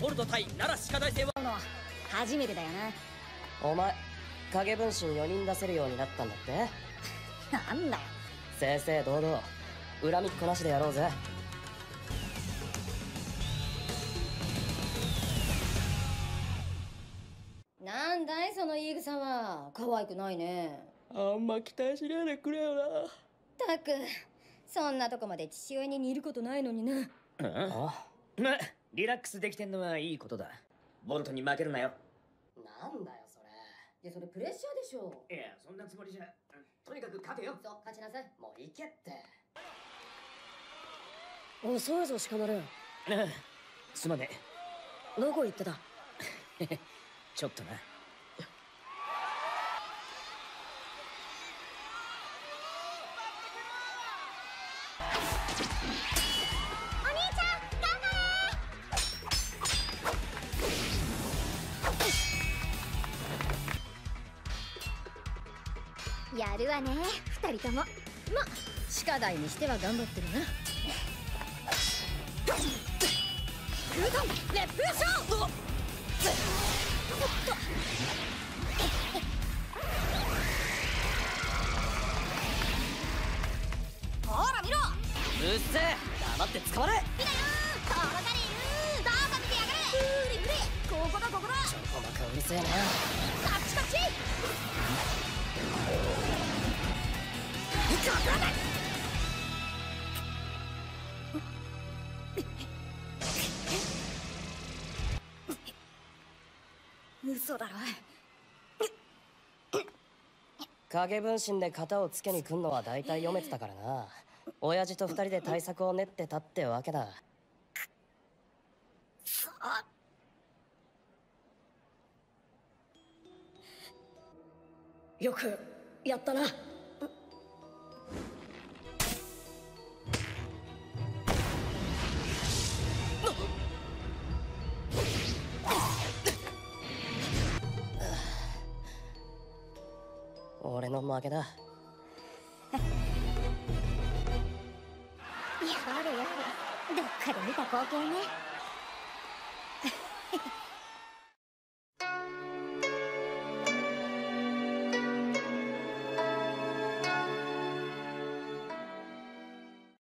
ボルト対奈良歯科大生は。の初めてだよお前影分身4人出せるようになったんだって？な なんだよ。正々堂々恨みっこなしでやろうぜ。なんだいその言い草は。可愛くないね。あんま期待しないでくれよな。たくそんなとこまで父親に似ることないのにな。あ？まリラックスできてんのはいいことだ。ボルトに負けるなよ。なんだよそれ。いやそれプレッシャーでしょ。いやそんなつもりじゃとにかく勝てよ。そう勝ちなさい。もう行けって。遅いぞ鹿丸ああすまねどこ行ってた。え ちょっとなやるわね。二人とも。ま歯科大にしては頑張ってるな。空間烈風症ほら見ろうっせえ。黙って捕まれ。見なよ。転がれる。どこ見てやがれ。フリフリここだここだ。ちょこまかうるせえな嘘だろ。影分身で型をつけに来ん。のは大体読めてたからな親父と二人で対策を練ってたってわけだよくやったな俺の負けだ。やれやれどっかで見た光景ね。